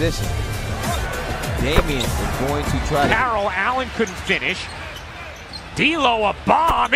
position. Damien is going to try to. Carroll Allen couldn't finish. D'Lo a bomb.